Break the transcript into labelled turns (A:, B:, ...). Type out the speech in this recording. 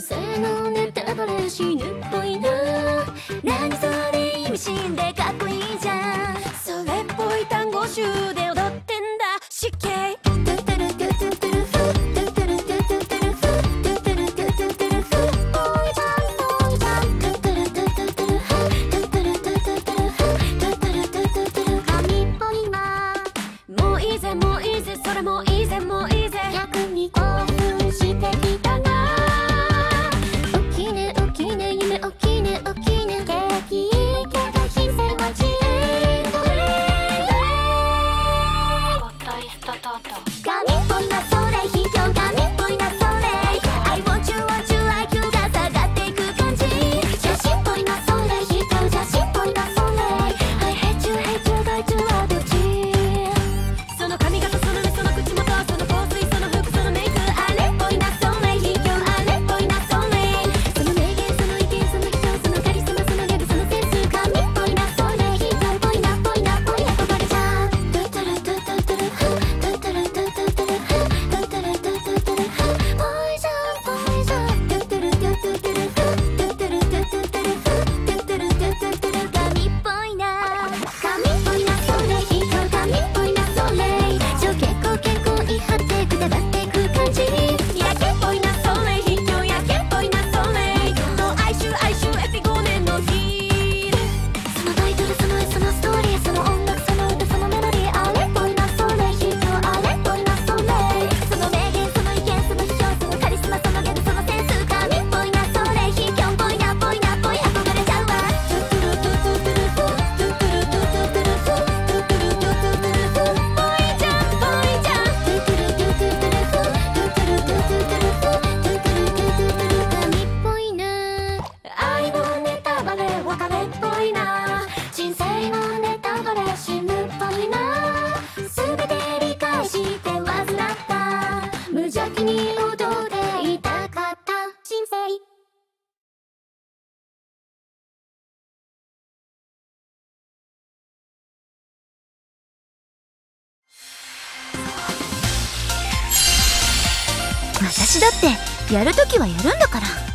A: に性のネタバレ死ぬっぽいな何それ意味深でかっこいいじゃん。それっぽい単語集で髪んな空広
B: 私だってやるときはやるんだから。